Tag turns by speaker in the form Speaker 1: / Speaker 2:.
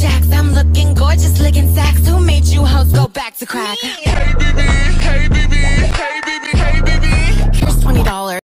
Speaker 1: jacks. I'm looking gorgeous, licking sacks. Who made you hoes go back to crack?